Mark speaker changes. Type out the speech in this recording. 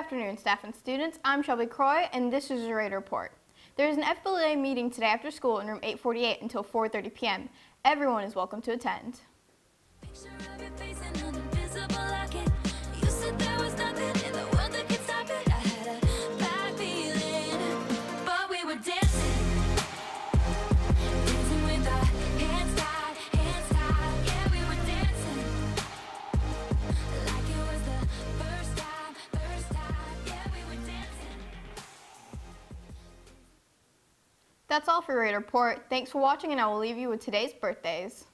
Speaker 1: afternoon, staff and students. I'm Shelby Croy, and this is your Raider Report. There is an FBLA meeting today after school in room 848 until 4.30 p.m. Everyone is welcome to attend. That's all for Raider Report. Thanks for watching, and I will leave you with today's birthdays.